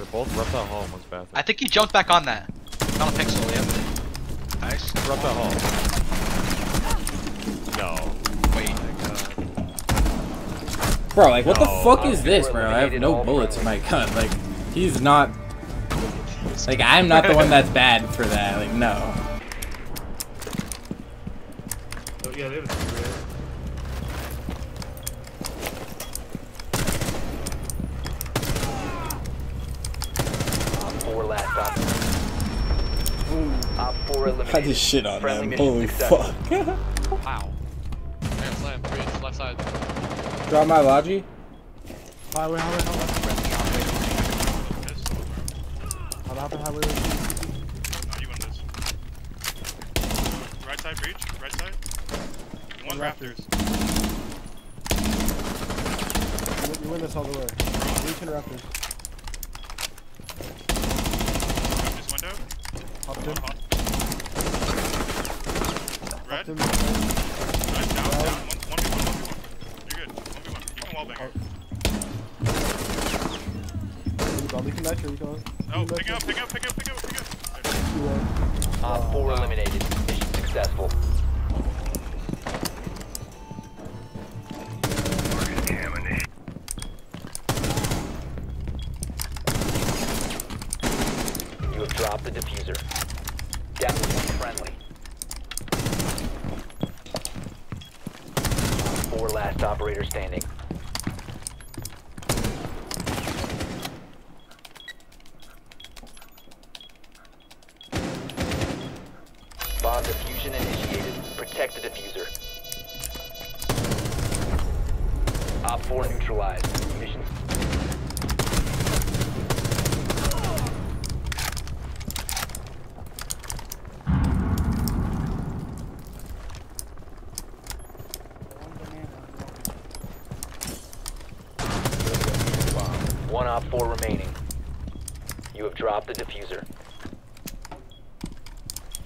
They're both reptile hall and one's bathroom. I think he jumped back on that. Not a pixel, yep. Nice. reptile hall. No. Wait. Bro, like, what the fuck I is this, bro? I have no bullets in my gun. Like, he's not. Like, I'm not the one that's bad for that. Like, no. Oh, yeah, they have a 4 last op. Op 4 eliminated. I just shit on Friendly them. mission Holy successful. fuck. Wow. Man, slam, bridge, left side. Drop my logi. Highway, highway, highway. Pistol. Highway, highway. Oh, you win this. Right side breach, right side. One rafters. You, you win this all the way. Reach and rafters. This window. Hopped in. Hot. Red. Hopped in. Down, down. One, one v one, one v one. You're good. One v one. You can wall bang. Probably can nitro, you can. Oh, pick up, pick up, pick up, pick up, pick up. You won. Op 4 eliminated. Mission successful. Four last operator standing.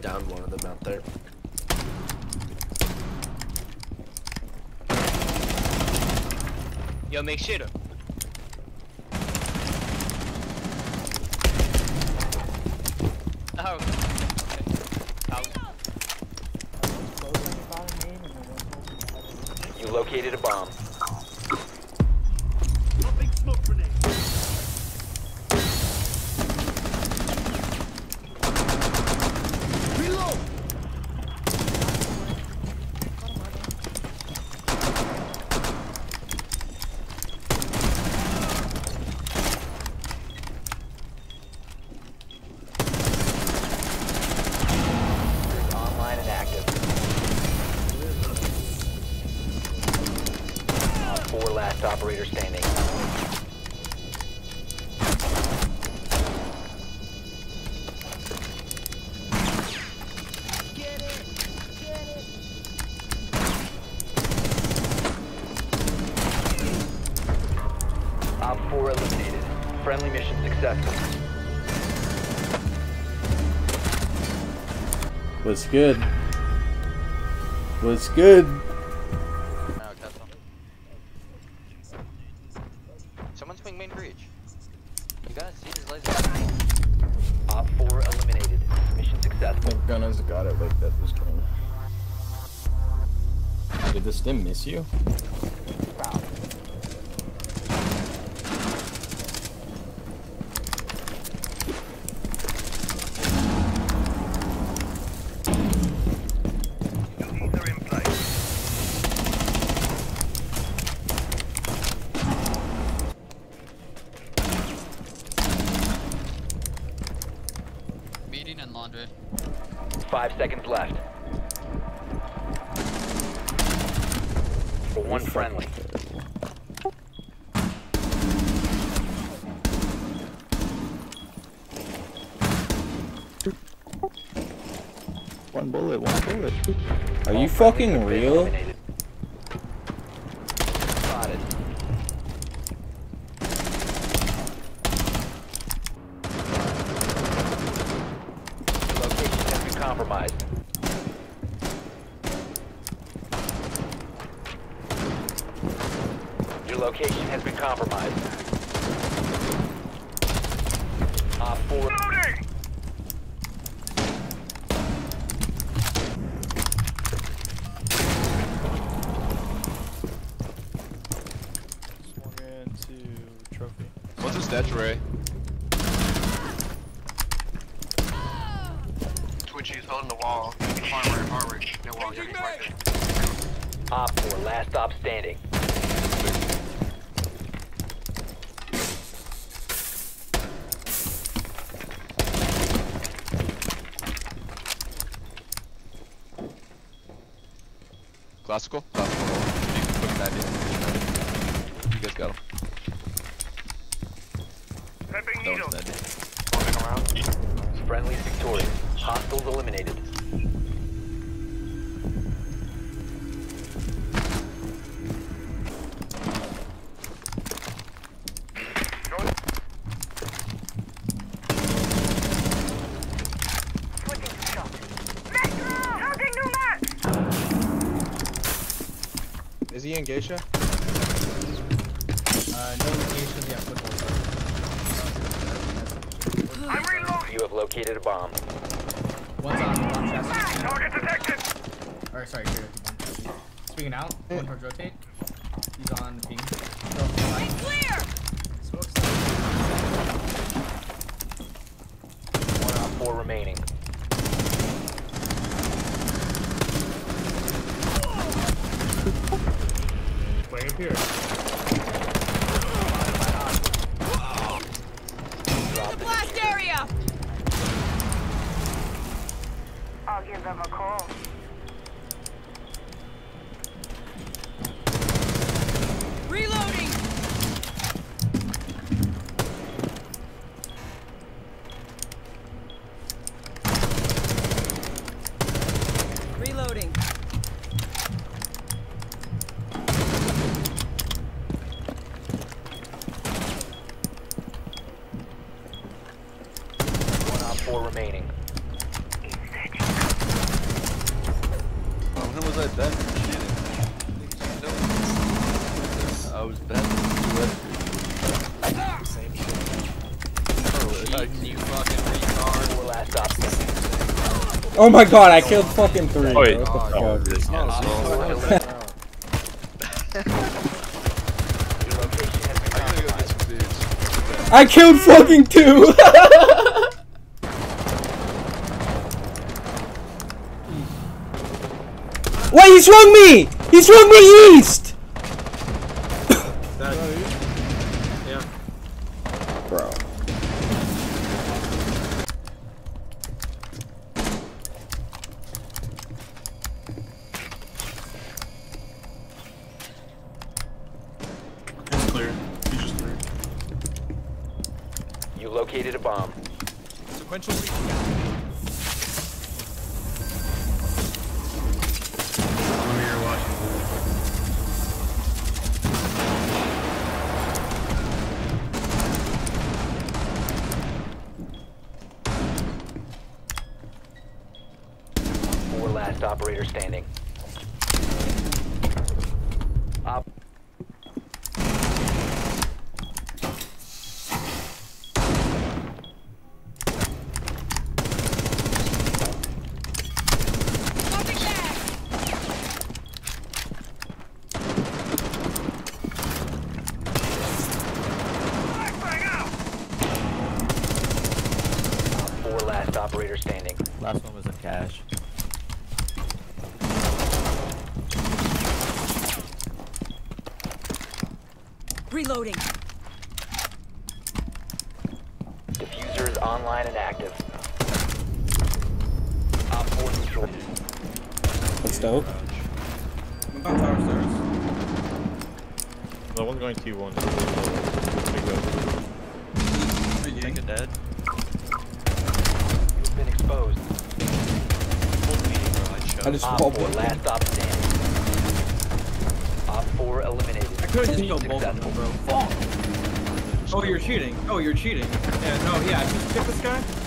downed one of them out there. Yo, make sure to. Oh, oh. You located a bomb. Four last operator standing. Op 4 eliminated. Friendly mission successful. What's good? What's good? Thank goodness got it like that this game. Did the stim miss you? Five seconds left. For one friendly. One bullet, one bullet. Are you fucking real? eliminated. Spotted. Location has been compromised. Your location has been compromised. Op 4 Swung into trophy. What's his statue ray? Twitchy's holding the wall. Hardware, hardware. No wall, yeah, he's right there. Op 4, last stop standing. Classical? Classical. Quick 90. You guys got him. That one's dead. Moving around. Friendly victorious. Hostiles eliminated. Is he in Geisha? Uh, no location, yeah, football. You have located a bomb. One's on, on chassis. Target detected! Or, sorry, here, on chassis. Speaking out, one towards rotate. He's on ping. clear! Smokes. One op 4 remaining. Playing here. I'll give them a call. Reloading! Reloading. one op 4 remaining. Oh, when was I done cheating? I was bad. Same shit. You fucking retard. Four last stop standing. Oh my god, I killed fucking three. Oh, wait. What the fuck? This Your oh, location I gotta go get compromised. some dudes. I killed fucking two! Wait, he swung me! He swung me east! Yeah. Bro. It's clear. He's just clear. You located a bomb. Sequential I'm here watching. Four last operator standing. Op Swapping back! four last operator standing. Last one was in cash. Reloading. Diffuser is online and active. Op 4 Stoke. One on tower stairs. The one's going T1. Big Take it dead. You've been exposed. Full meeting, bro. I'd show. I just Op walled 4, it. last stop standing. Op 4 eliminated. I could just both of them, bro. Oh, you're cheating. Oh, you're cheating. Yeah, no, yeah, I just pick this guy.